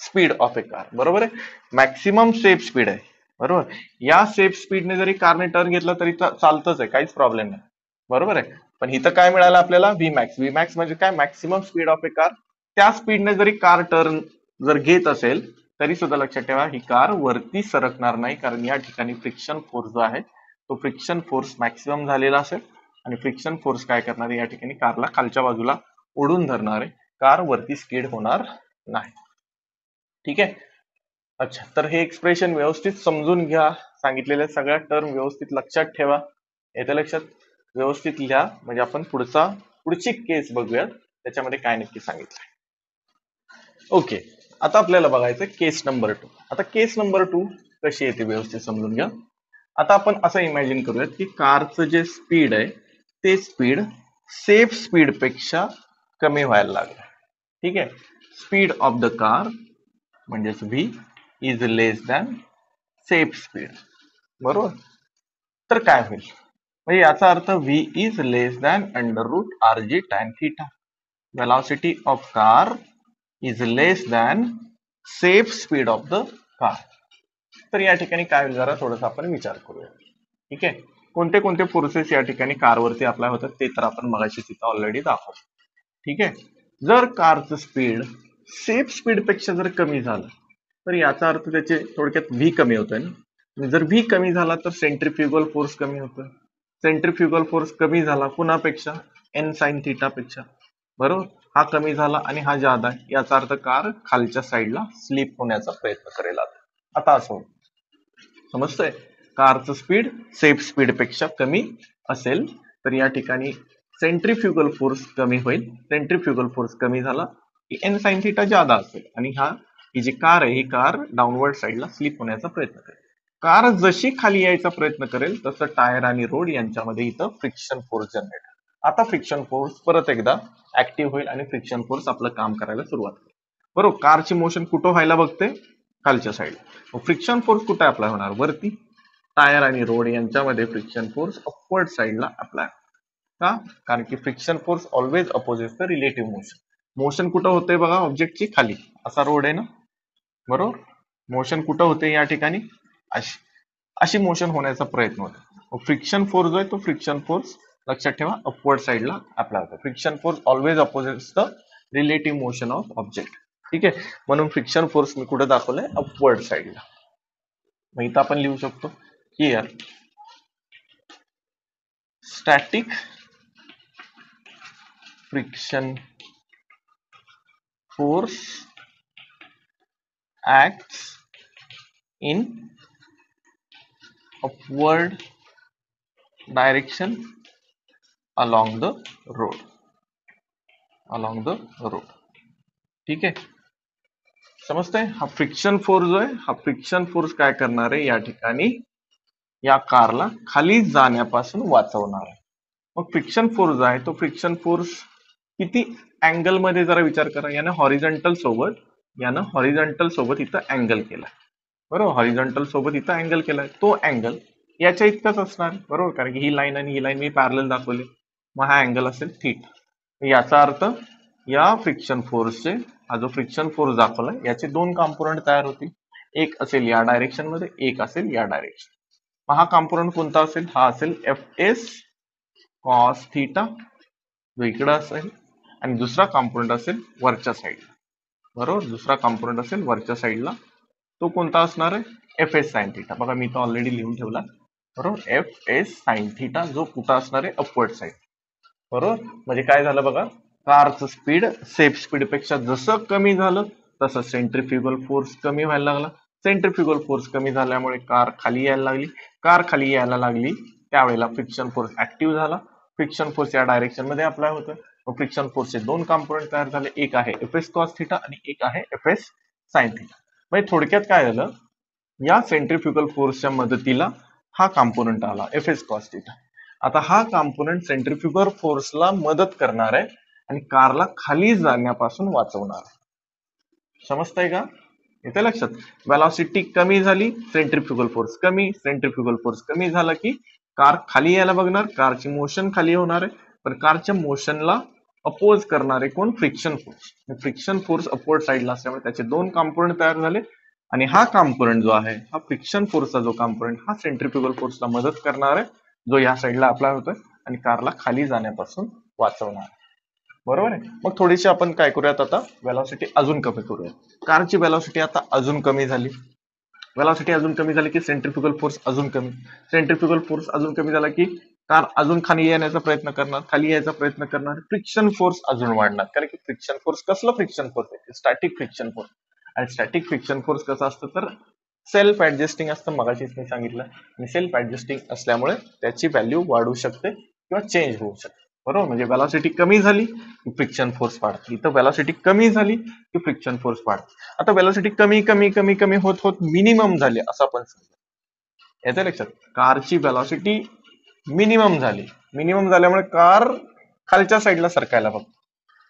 speed of a car बरोबर आहे? मॅक्सिमम सेफ स्पीड आहे. बरोबर? या सेफ स्पीडने जरी कारने टर्न घेतला तरी चालतच आहे. काहीच प्रॉब्लेम नाही. बरोबर आहे? पण इथं काय मिळालं आपल्याला? व्ही मॅक्स व्ही मॅक्स म्हणजे काय? Maximum speed of a car त्या स्पीडने जरी कार टर्न जर घेत असेल तरी सुद्धा लक्षात ठेवा ही कार वरती सरकणार नाही कारण या ठिकाणी फ्रिक्शन फोर्स जो आहे तो फ्रिक्शन फोर्स मॅक्सिमम झालेला असेल. आणि फ्रिक्शन फोर्स काय करणार आहे? या ठिकाणी कारला खालच्या बाजूला ओढून धरणार आहे. कार वरती स्किड होणार नाही. ठीक आहे? अच्छा तर हे एक्सप्रेशन व्यवस्थित समजून घ्या. सांगितलेल्या सगळ्या टर्म व्यवस्थित लक्षात ठेवा. येत्या लक्षात? व्यवस्थित लिहा. म्हणजे आपण पुढचा पुढची केस बघूयात. त्याच्यामध्ये काय नक्की सांगितलंय. ओके आता आपल्याला बघायचं केस नंबर टू आता केस नंबर टू कशी येते व्यवस्थित समजून घ्या. आता आपण असं इमॅजिन करूयात की कारचं जे स्पीड आहे ते स्पीड सेफ स्पीडपेक्षा कमी व्हायला लागलं. ठीक आहे? स्पीड ऑफ द कार म्हणजेच V is less than safe speed बरोबर? तर काय होईल? म्हणजे याचा अर्थ V is less than under root R G tan theta velocity of car is less than safe speed of the car तर या ठिकाणी काय होईल जरा थोडस आपण विचार करूया. ठीक आहे? कोणते कोणते फोर्सेस या ठिकाणी कारवरती अप्लाय होतात ते तर आपण मगाशी तिथं ऑलरेडी दाखवतो ठीक आहे? जर कारचं स्पीड सेफ स्पीडपेक्षा जर कमी झालं तर याचा अर्थ त्याचे थोडक्यात व्ही कमी होतोय ना. जर व्ही कमी झाला तर सेंट्रिप्युगल फोर्स कमी होतोय. सेंट्रीफ्युगल फोर्स कमी झाला कुणापेक्षा? एन साईन थिटापेक्षा बरोबर? हा कमी झाला आणि हा जादा आहे. याचा अर्थ कार खालच्या साईडला स्लिप होण्याचा प्रयत्न करेल आता. असं समजतंय? कारचं स्पीड सेफ स्पीडपेक्षा कमी असेल तर या ठिकाणी सेंट्रीफ्युगल फोर्स कमी होईल. सेंट्रीफ्युगल फोर्स कमी झाला की एन साईन थिटा जादा असेल. आणि हा ही जी कार आहे ही कार डाऊनवर्ड साईडला स्लिप होण्याचा प्रयत्न करेल. कार जशी खाली यायचा प्रयत्न करेल तसं टायर आणि रोड यांच्यामध्ये इथं फ्रिक्शन फोर्स जनरेट आता फ्रिक्शन फोर्स परत एकदा ऍक्टिव्ह होईल आणि फ्रिक्शन फोर्स आपलं काम करायला सुरुवात करेल बरोबर? कारची मोशन कुठं व्हायला बघते? खालच्या साईडला फ्रिक्शन फोर्स कुठे अप्लाय होणार? वरती. टायर आणि रोड यांच्यामध्ये फ्रिक्शन फोर्स अपवर्ड साईडला अप्लाय का? कारण की friction force always opposite the relative motion motion कुठं होते बघा? ऑब्जेक्टची खाली. असा रोड आहे ना? बरोबर? मोशन कुठं होते या ठिकाणी? अशी अशी मोशन होण्याचा प्रयत्न होतो. फ्रिक्शन फोर्स जो आहे तो फ्रिक्शन फोर्स लक्षात ठेवा अपवर्ड साइडला अप्लाय होतो. Friction force always opposite the relative motion of object ठीक आहे? म्हणून फ्रिक्शन फोर्स मी कुठे दाखवलंय? अपवर्ड साइडला मग इथं आपण लिहू शकतो. Here static friction force act in upward direction along the road. Along the road. ठीक आहे? समजतंय? हा फ्रिक्शन फोर्स जो आहे हा फ्रिक्शन फोर्स काय करणार आहे? या ठिकाणी या कारला खाली जाण्यापासून वाचवणार आहे. मग फ्रिक्शन फोर्स जो आहे तो फ्रिक्शन फोर्स किती अँगलमध्ये जरा विचार करा. यानं हॉरिझॉन्टल सोबत यानं हॉरिझॉन्टल सोबत इथं अँगल केला. बरोबर? हॉरिझॉन्टल सोबत इथं अँगल केलाय. तो अँगल याच्या इतकाच असणार. बरोबर? कारण की ही लाईन आणि ही लाईन मी पॅरल दाखवली. मग हा अँगल असेल थीट याचा अर्थ या फ्रिक्शन फोर्सचे हा जो फ्रिक्शन फोर्स दाखवलाय याचे दोन कॉम्पोनंट तयार होतील. एक असेल या डायरेक्शनमध्ये एक असेल या डायरेक्शन मग हा कॉम्पोनंट कोणता असेल? हा असेल एफ एस कॉस थिटा जो इकडं असेल. आणि दुसरा कॉम्पोनंट असेल वरच्या साईडला बरोबर? दुसरा कॉम्पोनंट असेल वरच्या साईडला तो कोणता असणार आहे? एफ एस साईन थिटा बघा मी तो ऑलरेडी लिहून ठेवला. बरोबर? एफ एस साईन थिटा जो कुठं असणार आहे? अपवर्ड साईड बरोबर? म्हणजे काय झालं बघा? कारचं स्पीड सेफ स्पीडपेक्षा जसं कमी झालं तसं सेंट्रिफ्युगल फोर्स कमी व्हायला लागला. सेंट्रिफ्युगल फोर्स कमी झाल्यामुळे कार खाली यायला लागली. कार खाली यायला लागली त्यावेळेला फ्रिक्शन फोर्स ऍक्टिव्ह झाला. फ्रिक्शन फोर्स या डायरेक्शनमध्ये अप्लाय होतं. फ्रिक्शन फोर्सचे दोन कॉम्पोनंट तयार झाले. एक आहे एफ एस कॉस थिटा आणि एक आहे एफ एस साईन थिटा म्हणजे थोडक्यात काय झालं? या सेंट्रिफ्युगल फोर्सच्या मदतीला हा कॉम्पोनंट आला एफ एस कॉस्टिटा आता हा कॉम्पोनंट सेंट्रिफ्युगल फोर्सला मदत करणार आहे आणि कारला खाली जाण्यापासून वाचवणार आहे. समजतंय का? येते लक्षात. वेलॉसिटी कमी झाली सेंट्रिफ्युगल फोर्स कमी सेंट्रिफ्युगल फोर्स कमी झाला की कार खाली यायला बघणार कारची मोशन खाली होणार आहे. पण कारच्या मोशनला अपोज करणारे कोण? Friction force friction force upward साईडला असल्यामुळे त्याचे दोन कॉम्पोनंट तयार झाले. आणि हा कॉम्पोनंट जो आहे हा फ्रिक्शन फोर्सचा जो कॉम्पोनंट हा सेंट्रिफ्युगल फोर्सला मदत करणार आहे जो या साईडला अप्लाय होतोय आणि कारला खाली जाण्यापासून वाचवणार बरोबर आहे? मग थोडीशी आपण काय करूयात आता? वेलॉसिटी अजून कमी करूयात. कारची वेलॉसिटी आता अजून कमी झाली. वेलॉसिटी अजून कमी झाली की सेंट्रिफ्युगल फोर्स अजून कमी. सेंट्रिफ्युगल फोर्स अजून कमी झाला की कार अजून खाली येण्याचा प्रयत्न करणार खाली यायचा प्रयत्न करणार फ्रिक्शन फोर्स अजून वाढणार. कारण की फ्रिक्शन फोर्स कसलं फ्रिक्शन फोर्स आहे? स्टॅटिक फ्रिक्शन फोर्स आणि स्टॅटिक फ्रिक्शन फोर्स कसं असतं तर सेल्फ ऍडजस्टिंग असतं. मगाशीच मी सांगितलं आणि सेल्फ ऍडजस्टिंग असल्यामुळे त्याची व्हॅल्यू वाढू शकते किंवा चेंज होऊ शकते. बरोबर? म्हणजे वेलॉसिटी कमी झाली की फ्रिक्शन फोर्स वाढते. इथं वेलॉसिटी कमी झाली की फ्रिक्शन फोर्स वाढते. आता वेलॉसिटी कमी कमी कमी कमी होत होत मिनिमम झाली असं आपण समजा. याच्या लक्षात. कारची वेलॉसिटी मिनिमम झाली. मिनिमम झाल्यामुळे कार खालच्या साईडला सरकायला बघ.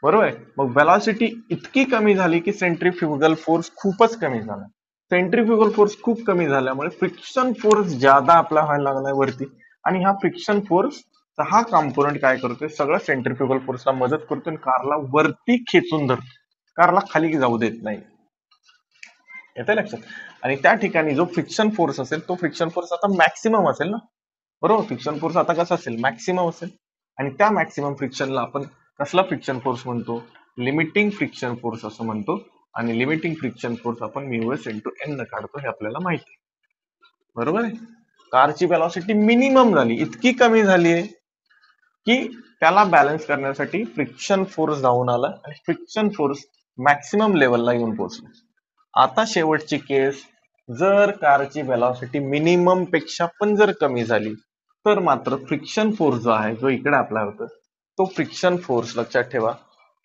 बरोबर आहे? मग वेलॉसिटी इतकी कमी झाली की सेंट्रीफ्युगल फोर्स खूपच कमी झाला. सेंट्रीफ्युगल फोर्स खूप कमी झाल्यामुळे फ्रिक्शन फोर्स ज्यादा आपला व्हायला लागलाय वरती. आणि हा फ्रिक्शन फोर्स हा कॉम्पोनंट काय करतोय? सगळं सेंट्रिफ्युगल फोर्सला मदत करतो आणि कारला वरती खेचून धरतो कारला खाली जाऊ देत नाही. येते लक्षात? आणि त्या ठिकाणी जो फ्रिक्शन फोर्स असेल तो फ्रिक्शन फोर्स आता मॅक्सिमम असेल ना? बरोबर फ्रिक्शन फोर्स आता कसा असेल? मॅक्सिमम असेल. आणि त्या मॅक्सिमम फ्रिक्शनला आपण कसला फ्रिक्शन फोर्स म्हणतो? लिमिटिंग फ्रिक्शन फोर्स असं म्हणतो. आणि लिमिटिंग फ्रिक्शन फोर्स आपण म्यूएस इंटू एन न काढतो हे आपल्याला माहिती बरोबर आहे? कारची वेलॉसिटी मिनिमम झाली. इतकी कमी झाली आहे की त्याला बॅलन्स करण्यासाठी फ्रिक्शन फोर्स जाऊन आला आणि फ्रिक्शन फोर्स मॅक्सिमम लेवलला येऊन पोहोचला. आता शेवटची केस जर कारची वेलॉसिटी मिनिममपेक्षा पण जर कमी झाली तर मात्र फ्रिक्शन फोर्स जो आहे जो इकडे अप्लाय होतो तो फ्रिक्शन फोर्स लक्षात ठेवा.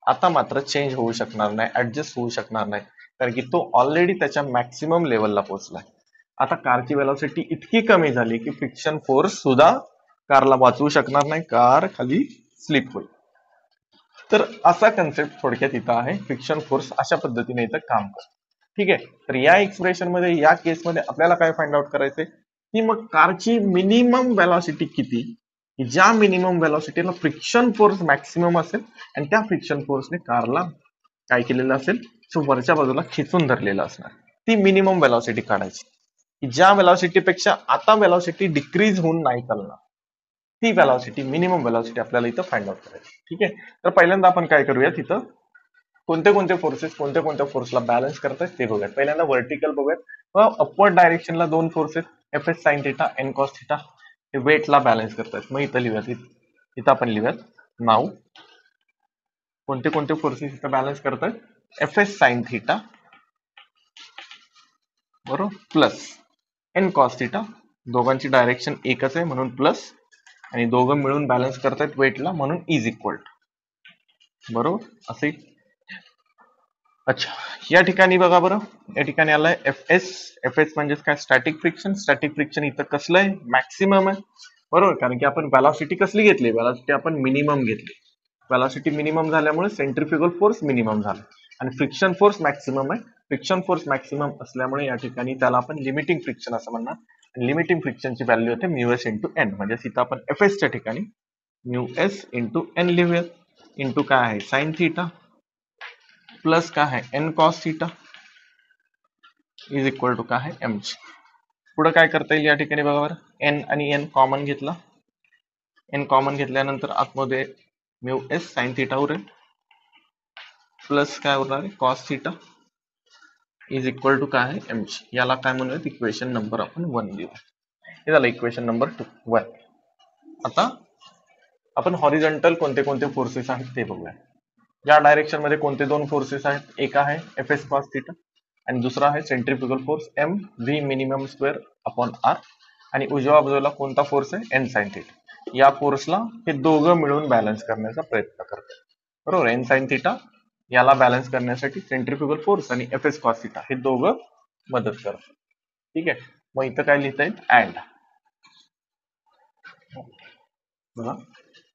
आता मात्र चेंज होऊ शकणार नाही ऍडजस्ट होऊ शकणार नाही. कारण की तो ऑलरेडी त्याच्या मॅक्सिमम लेवलला पोहोचलाय. आता कारची वेलॉसिटी इतकी कमी झाली की फ्रिक्शन फोर्स सुद्धा कारला वाचवू शकणार नाही कार खाली स्लिप होईल. तर असा कन्सेप्ट थोडक्यात इथं आहे. फ्रिक्शन फोर्स अशा पद्धतीने इथं काम करतो. ठीक आहे? तर या एक्सप्रेशनमध्ये या केसमध्ये आपल्याला काय फाइंड आउट करायचंय? की मग कारची मिनिमम वेलॉसिटी किती? की ज्या मिनिमम वेलॉसिटीला फ्रिक्शन फोर्स मॅक्सिमम असेल आणि त्या फ्रिक्शन फोर्सने कारला काय केलेलं असेल? सो वरच्या बाजूला खेचून धरलेलं असणार. ती मिनिमम वेलॉसिटी काढायची. की ज्या वेलॉसिटी पेक्षा आता वेलॉसिटी डिक्रीज होऊन नाही चालणार ती वेलॉसिटी मिनिमम वेलॉसिटी आपल्याला इथं फाइंड आउट करायची. ठीक आहे? तर पहिल्यांदा आपण काय करूया तिथं कोणते कोणते फोर्सेस कोणत्या कोणत्या फोर्सला बॅलन्स करतात ते बघूयात. पहिल्यांदा व्हर्टिकल बघूयात. अपवर्ड डायरेक्शनला दोन forces F S sine theta N cos theta हे वेटला बॅलन्स करतात. मग इथं लिहूयात इथं आपण लिहूयात. नाव कोणते कोणते फोर्सेस इथं बॅलन्स करतात? एफ एस साईन थिटा बरोबर? प्लस एन कॉस थिटा दोघांची डायरेक्शन एकच आहे म्हणून प्लस आणि दोघं मिळून बॅलन्स करतात वेटला म्हणून इज इक्वल बरोबर? असे अच्छा या ठिकाणी बघा बरं. या ठिकाणी आलंय एफ एस एफ एस म्हणजेच काय? स्टॅटिक फ्रिक्शन स्टॅटिक फ्रिक्शन इथं कसलं आहे? मॅक्सिमम आहे. बरोबर? कारण की आपण व्हॅलॉसिटी कसली घेतली? व्हॅलॉसिटी आपण मिनिमम घेतली. व्हॅलॉसिटी मिनिमम झाल्यामुळे सेंट्रिफ्युगल फोर्स मिनिमम झाला. आणि फ्रिक्शन फोर्स मॅक्सिमम आहे. फ्रिक्शन फोर्स मॅक्सिमम असल्यामुळे या ठिकाणी त्याला आपण लिमिटिंग फ्रिक्शन असं म्हणणार. आणि लिमिटिंग फ्रिक्शनची व्हॅल्यू होते म्यू एस इंटू एन म्हणजे इथं आपण एफ एसच्या ठिकाणी म्यू एस इंटू एन लिहूया इंटू काय आहे? साईन थीटा प्लस काय आहे N cos theta is equal to का आहे एम पुढे काय करता येईल या ठिकाणी बघा बरं. एन आणि एन कॉमन घेतला. एन कॉमन घेतल्यानंतर आतमध्ये म्यू एस साइन थिटा उरेल. प्लस काय उरणार आहे? Cos theta is equal to काय आहे एम याला काय म्हणूयात? इक्वेशन नंबर आपण वन देऊ. हे झालं इक्वेशन नंबर टू वन आता आपण हॉरिझॉन्टल कोणते कोणते फोर्सेस आहेत ते बघूया. या डायरेक्शनमध्ये कोणते दोन फोर्सेस आहेत? एक आहे एफ एस कॉस थिटा आणि दुसरा आहे centrifugal force M V minimum square upon R आणि उजव्या बाजूला कोणता फोर्स आहे? एन साइन थिटा या फोर्सला हे दोघं मिळून बॅलन्स करण्याचा प्रयत्न करतात. बरोबर? एन साइन थिटा याला बॅलन्स करण्यासाठी सेंट्रिफ्युगल फोर्स आणि एफ एस कॉस थिटा हे दोघं मदत करतात. ठीक आहे? मग इथं काय लिहिता येईल? अँड बघा.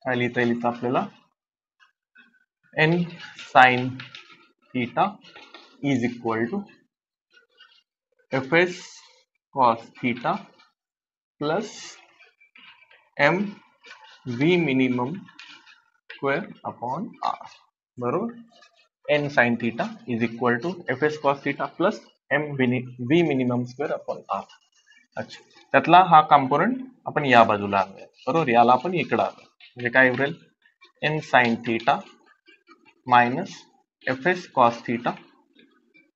काय लिहिता येईल इथं आपल्याला? N sine theta is equal to fs cos theta plus m v minimum square upon r बरोबर n sin theta is equal to fs cos theta plus m v minimum square upon r अच्छा त्यातला हा कंपोनंट आपण या बाजूला आणूया बरोबर याला आपण इकडं आणूया म्हणजे काय उरेल n sin theta minus fs cos theta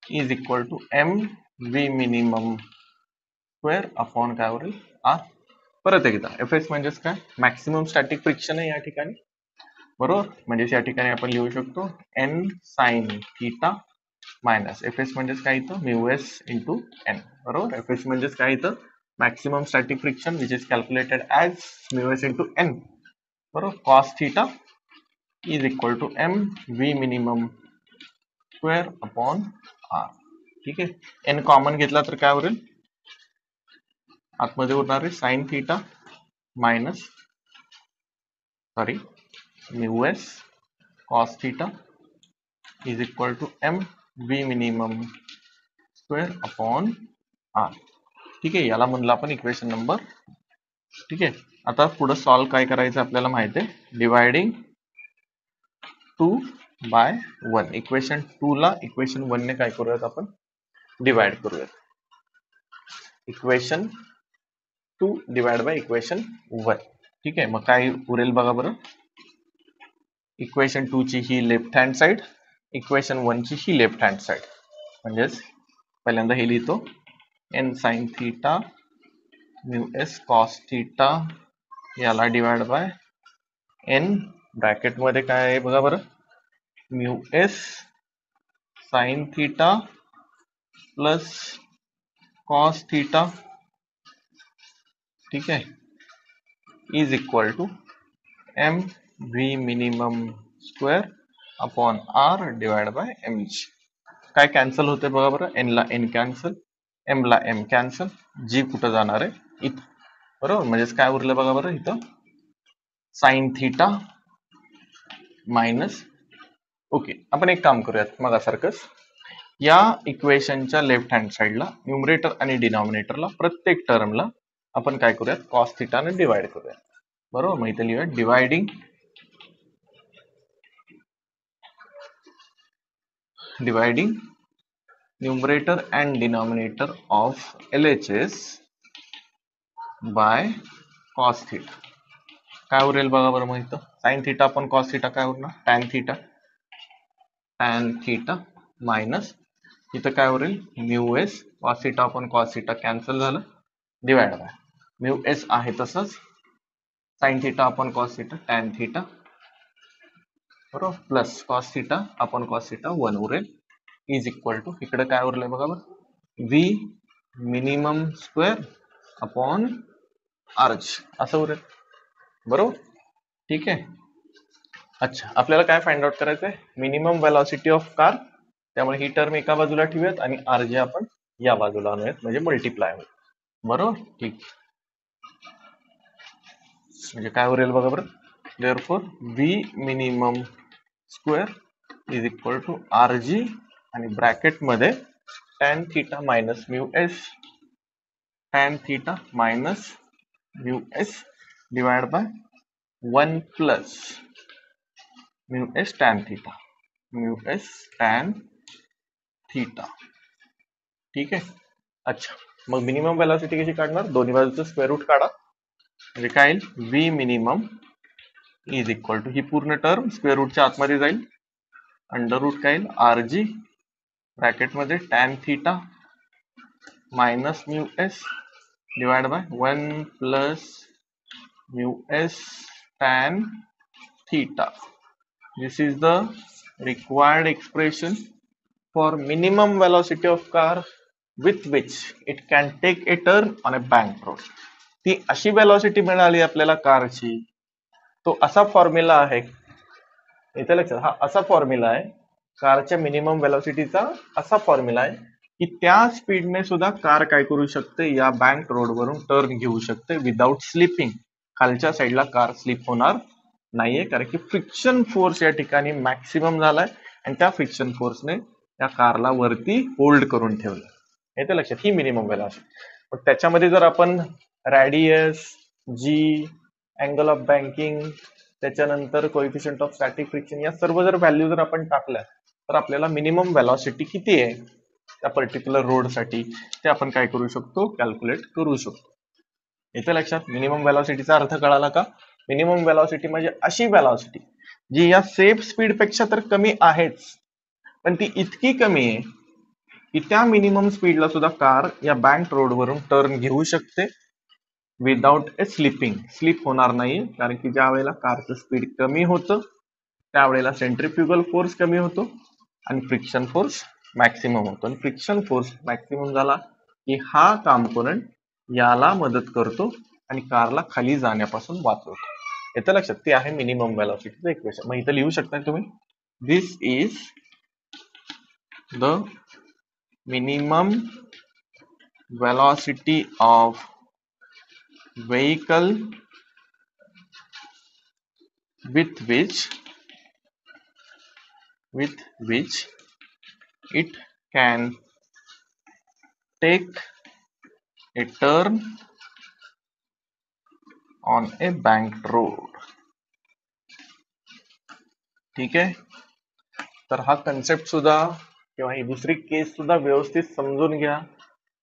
is equal to m v minimum square upon काय होईल r. परत एकदा एफ़ एस म्हणजेच काय मॅक्सिमम स्टॅटिक फ्रिक्शन आहे या ठिकाणी? लिहू शकतो N sine theta minus F S म्हणजेच काय म्यू एस इंटू एन बरोबर? एफ़ एस म्हणजेच काय इथं maximum static friction which is calculated as mu S into N बरोबर? Cos theta is equal to m v minimum square upon r. ठीक आहे? n कॉमन घेतला तर काय उरेल आतमध्ये उरणार आहे sine theta minus sorry mu S cos theta is equal to M V minimum square upon R ठीक आहे? याला म्हणलं आपण इक्वेशन नंबर ठीक आहे? आता पुढे सॉल्व काय करायचं आपल्याला माहिती आहे? Dividing two by one equation two ला इक्वेशन वन ने काय करूयात आपण? डिवाइड करूयात. Equation two divide by equation one ठीक मग काय उरेल बरं. इक्वेशन टू ची ही left hand side equation one ची ही लेफ़्ट हँड साइड म्हणजेच हे लिहितो. N sine theta mu S cos theta याला डिवाइड बाय एन ब्रॅकेटमध्ये काय आहे बघा बरं. Mu S sine theta plus cos theta ठीक आहे. Is equal to M V minimum square upon R divide by M G काय कॅन्सल होते बघा बरं. एन ला एन कॅन्सल एम ला एम कॅन्सल जी कुठं जाणार आहे? इथं. बरोबर? म्हणजेच काय उरलं बघा बरं इथं? साईन थिटा मायनस ओके आपण एक काम करूयात मगासारखंच. या इक्वेशनच्या लेफ्ट हँड साइडला न्युमरेटर आणि डिनॉमिनेटरला प्रत्येक टर्मला आपण काय करूयात? कॉस थिटाने डिवाइड करूयात. बरोबर? मग इथे लिहूया dividing dividing numerator and denominator of LHS by cos theta काय उरेल बघा बरं मग इथं. साइन थिटा पण कॉस थिटा काय उरणार? Tan theta tan theta minus इथं काय उरेल? म्यू एस कॉस थिटा पण कॉस थिटा कॅन्सल झालं. डिवाइड बाय म्यू एस आहे तसंच. साइन थिटा आपण कॉस थिटा टॅन थिटा बरोबर? प्लस कॉस थिटा आपण कॉस थिटा वन उरेल. इज इक्वल टू इकडे काय उरलंय बघा बरं? V minimum square upon R असं उरेल. बरोबर? ठीक आहे. अच्छा आपल्याला काय फाइंड आउट करायचंय? मिनिमम वेलॉसिटी ऑफ कार त्यामुळे ही टर्म एका बाजूला ठेवूयात आणि आर जे आपण या बाजूला आणूयात म्हणजे मल्टिप्लाय होईल. बरोबर? ठीक. म्हणजे काय उरेल बघा बरं. Therefore V minimum square is equal to R G आणि ब्रॅकेटमध्ये tan theta minus mu S tan theta minus mu S divide by one plus mu S tan theta, mu S tan theta. ठीक आहे अच्छा मग मिनिमम वेलॉसिटी कशी काढणार? दोन्ही बाजूचं स्क्वेअर रूट काढा. म्हणजे काय येईल? V minimum is equal to ही पूर्ण टर्म स्क्वेअर रूटच्या आतमध्ये जाईल. अंडर रूट काय येईल? R G ब्रॅकेटमध्ये tan theta minus mu S divide by one plus mu s tan theta. This is the required expression for minimum velocity of car with which it can take a turn on a bank road. ती अशी वेलॉसिटी मिळाली आपल्याला कारची. तो असा फॉर्म्युला आहे. इथे लक्षात हा असा फॉर्म्युला आहे. कारच्या मिनिमम वेलॉसिटीचा असा फॉर्म्युला आहे की त्या स्पीडने सुद्धा कार काय करू शकते? या बँक रोडवरून टर्न घेऊ शकते विदाउट स्लिपिंग खालच्या साईडला कार स्लिप होणार नाहीये कारण की फ्रिक्शन फोर्स या ठिकाणी मॅक्सिमम झालाय आणि त्या फ्रिक्शन फोर्सने त्या कारला वरती होल्ड करून ठेवलं. येते लक्षात ही मिनिमम वेलॉसिटी मग त्याच्यामध्ये जर आपण radius G angle of banking त्याच्यानंतर कोइफिशियंट ऑफ स्टॅटिक फ्रिक्शन या सर्व जर व्हॅल्यू जर आपण टाकल्या तर आपल्याला मिनिमम वेलॉसिटी किती आहे? त्या पर्टिक्युलर रोडसाठी ते आपण काय करू शकतो? कॅल्क्युलेट करू शकतो. इथं लक्षात मिनिमम वेलॉसिटीचा अर्थ कळाला का? मिनिमम वेलॉसिटी म्हणजे अशी वेलॉसिटी जी या सेफ स्पीडपेक्षा तर कमी आहेच. पण ती इतकी कमी आहे की त्या मिनिमम स्पीडला सुद्धा कार या बँक रोडवरून टर्न घेऊ शकते विदाउट ए स्लिपिंग स्लिप होणार नाही कारण की ज्या वेळेला कारचं स्पीड कमी होतं त्यावेळेला सेंट्रिफ्युगल फोर्स कमी होतो आणि फ्रिक्शन फोर्स मॅक्सिमम होतो. आणि फ्रिक्शन फोर्स मॅक्सिमम झाला की हा कॉम्पोनंट याला मदत करतो आणि कारला खाली जाण्यापासून वाचवतो. येतं लक्षात ते आहे मिनिमम वेलॉसिटीचं इक्वेशन मग इथं लिहू शकता तुम्ही? This is the minimum velocity of vehicle with which with which it can take a turn on a bank road ठीक आहे? तर हा कन्सेप्ट सुद्धा किंवा ही दुसरी केस सुद्धा व्यवस्थित समजून घ्या.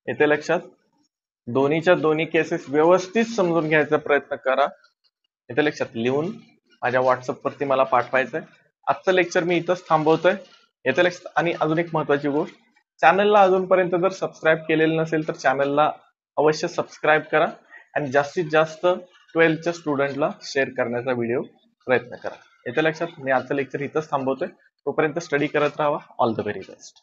येते लक्षात? दोन्हीच्या दोन्ही केसेस व्यवस्थित समजून घ्यायचा प्रयत्न करा. येते लक्षात? लिहून माझ्या व्हॉट्सअपवरती मला पाठवायचंय. आजचं लेक्चर मी इथंच थांबवतोय. येते लक्षात? आणि अजून एक महत्वाची गोष्ट. चॅनलला अजूनपर्यंत जर सबस्क्राईब केलेलं नसेल तर चॅनलला अवश्य सबस्क्राईब करा आणि जास्तीत जास्त ट्वेल्थच्या स्टुडंटला शेअर करण्याचा व्हिडिओ प्रयत्न करा. येत्या लक्षात मी आजचं लेक्चर इथंच थांबवतोय. तोपर्यंत स्टडी करत राहा. All the very best